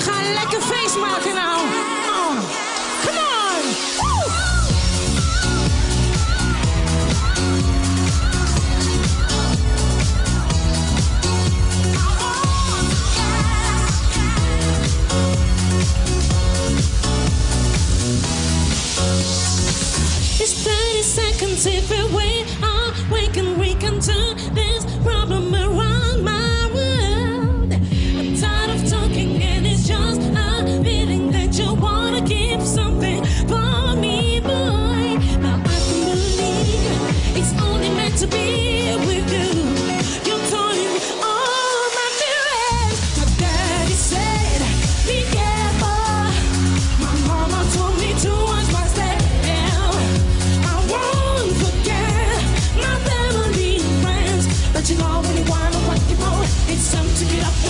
Gaan lekker feest maken nou. Oh, it's 30 seconds if we are waking, we can turn this problem around.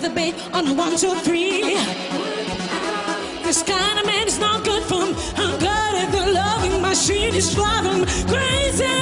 the bait on a one, two, three. This kind of man is not good for him. I'm glad that the loving machine is driving crazy.